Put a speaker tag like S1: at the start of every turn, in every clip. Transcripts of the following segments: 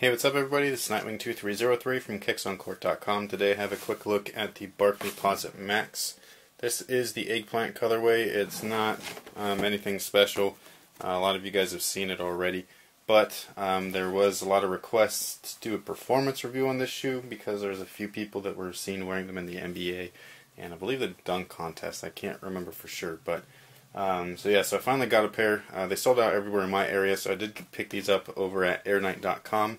S1: Hey, what's up everybody? This is Nightwing2303 from KicksOnCourt.com. Today I have a quick look at the Barkley Posite Max. This is the eggplant colorway. It's not um, anything special. Uh, a lot of you guys have seen it already. But um, there was a lot of requests to do a performance review on this shoe because there's a few people that were seen wearing them in the NBA and I believe the dunk contest. I can't remember for sure, but um, so yeah, so I finally got a pair. Uh, they sold out everywhere in my area, so I did pick these up over at airnight.com.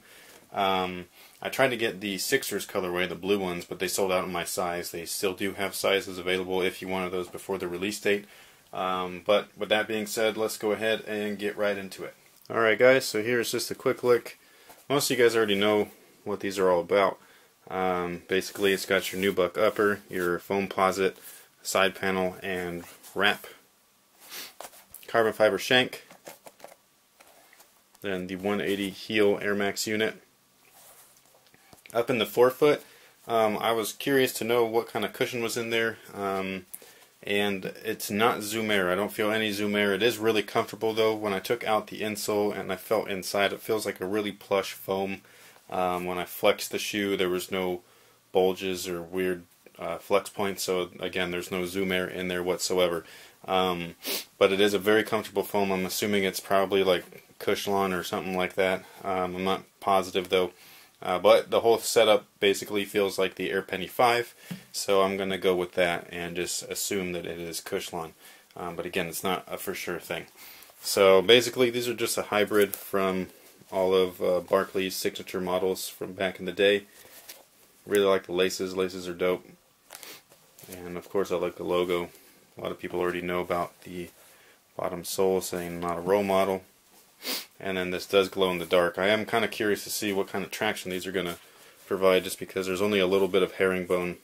S1: Um, I tried to get the Sixers colorway, the blue ones, but they sold out in my size. They still do have sizes available if you wanted those before the release date. Um, but with that being said, let's go ahead and get right into it. Alright guys, so here's just a quick look. Most of you guys already know what these are all about. Um, basically, it's got your nubuck upper, your foam Foamposite, side panel, and wrap carbon fiber shank, then the 180 heel Air Max unit. Up in the forefoot, um, I was curious to know what kind of cushion was in there, um, and it's not Zoom Air. I don't feel any Zoom Air. It is really comfortable though. When I took out the insole and I felt inside, it feels like a really plush foam. Um, when I flexed the shoe, there was no bulges or weird uh, flex point, so again, there's no Zoom Air in there whatsoever. Um, but it is a very comfortable foam. I'm assuming it's probably like Cushlon or something like that. Um, I'm not positive though. Uh, but the whole setup basically feels like the Air Penny 5, so I'm going to go with that and just assume that it is Cushlon. Um, but again, it's not a for sure thing. So basically, these are just a hybrid from all of uh, Barkley's signature models from back in the day. Really like the laces. Laces are dope. And of course, I like the logo. A lot of people already know about the bottom sole saying not a role model. And then this does glow in the dark. I am kind of curious to see what kind of traction these are going to provide just because there's only a little bit of herringbone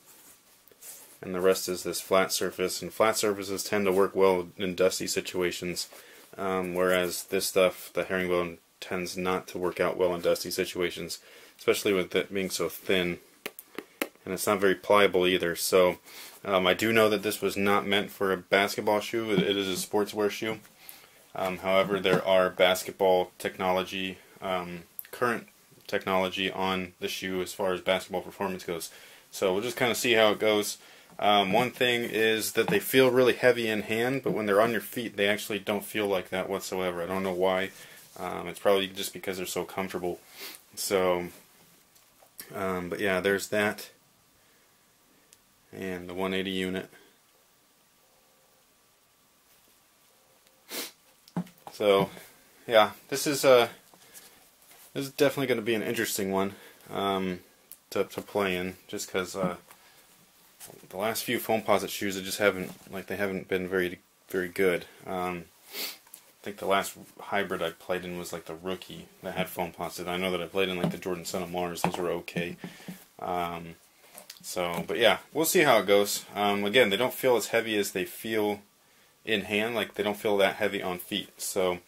S1: and the rest is this flat surface. And flat surfaces tend to work well in dusty situations, um, whereas this stuff, the herringbone, tends not to work out well in dusty situations, especially with it being so thin. And it's not very pliable either. So um, I do know that this was not meant for a basketball shoe. It is a sportswear shoe. Um, however, there are basketball technology, um, current technology on the shoe as far as basketball performance goes. So we'll just kind of see how it goes. Um, one thing is that they feel really heavy in hand, but when they're on your feet, they actually don't feel like that whatsoever. I don't know why. Um, it's probably just because they're so comfortable. So, um, but yeah, there's that. And the 180 unit. So, yeah, this is uh, this is definitely going to be an interesting one um, to to play in, just because uh, the last few Foamposite shoes, they just haven't like they haven't been very very good. Um, I think the last hybrid I played in was like the rookie that had Foamposite. I know that I played in like the Jordan Son of Mars; those were okay. Um, so, but yeah, we'll see how it goes. Um, again, they don't feel as heavy as they feel in hand, like they don't feel that heavy on feet. So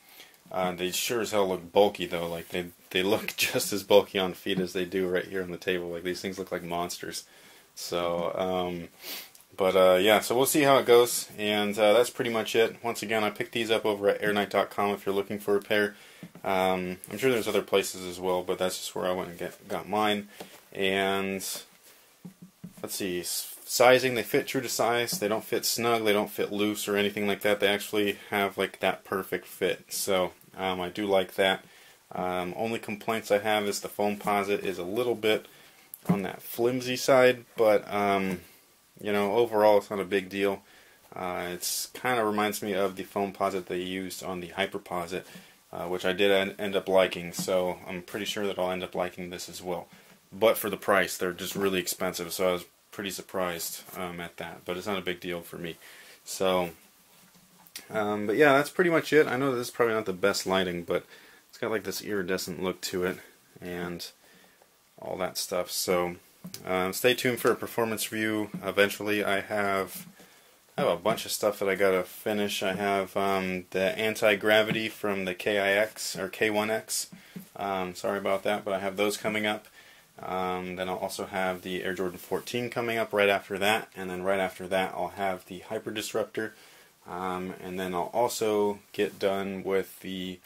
S1: uh, they sure as hell look bulky though. Like they they look just as bulky on feet as they do right here on the table. Like these things look like monsters. So, um, but uh, yeah, so we'll see how it goes, and uh, that's pretty much it. Once again, I picked these up over at airnight.com if you're looking for a pair. Um, I'm sure there's other places as well, but that's just where I went and get, got mine. And let's see, sizing, they fit true to size. They don't fit snug, they don't fit loose or anything like that. They actually have like that perfect fit. So um, I do like that. Um, only complaints I have is the Foamposite is a little bit on that flimsy side, but um, you know overall it's not a big deal. Uh, it's kind of reminds me of the Foamposite they used on the Hyperposite, uh, which I did end up liking. So I'm pretty sure that I'll end up liking this as well. But for the price, they're just really expensive. So I was pretty surprised um, at that, but it's not a big deal for me. So, um, but yeah, that's pretty much it. I know this is probably not the best lighting, but it's got like this iridescent look to it, and all that stuff. So, um, stay tuned for a performance review. Eventually, I have I have a bunch of stuff that I gotta finish. I have um, the anti-gravity from the KIX or K1X. Um, sorry about that, but I have those coming up. Um, then I'll also have the Air Jordan 14 coming up right after that, and then right after that I'll have the Hyper Disruptor, um, and then I'll also get done with the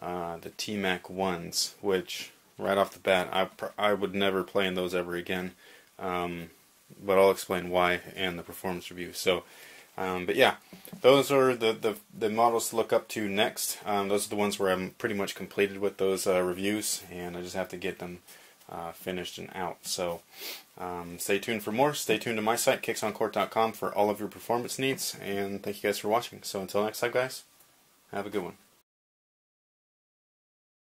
S1: uh, the T-Mac ones, which right off the bat. I I would never play in those ever again. Um, but I'll explain why and the performance review. So, um, but yeah, those are the, the, the models to look up to next. Um, those are the ones where I'm pretty much completed with those uh, reviews, and I just have to get them uh, finished and out. So, um, stay tuned for more. Stay tuned to my site, kicksoncourt.com, for all of your performance needs, and thank you guys for watching. So, until next time, guys, have a good one.